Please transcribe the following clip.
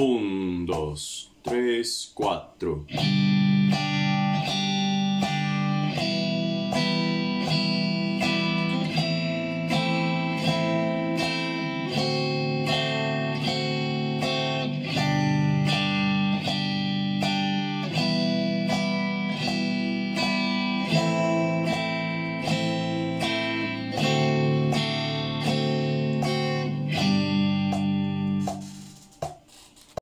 Un, dos, tres, cuatro.